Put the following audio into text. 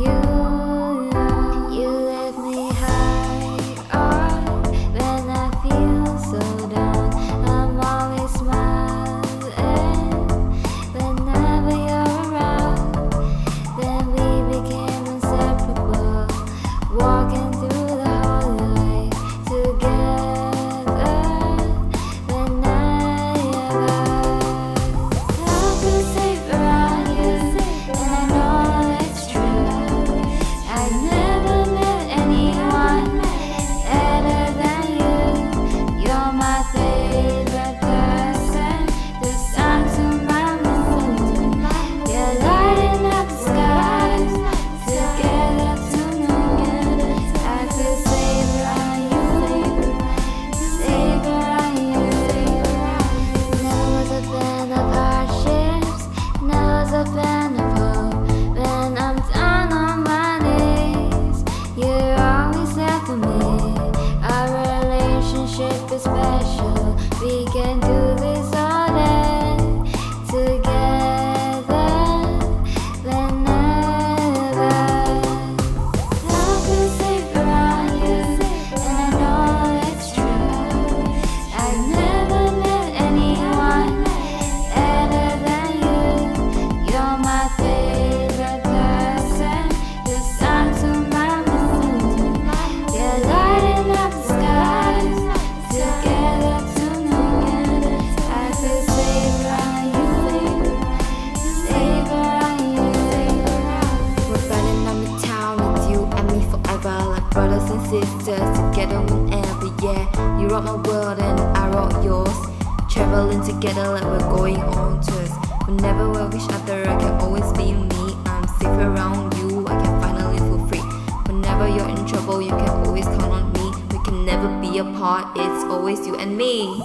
you. Sisters together whenever, yeah. You rock my world and I rock yours. Traveling together like we're going on tours. Whenever we're with each other, I can always be me. I'm safe around you, I can finally feel free. Whenever you're in trouble, you can always count on me. We can never be apart, it's always you and me.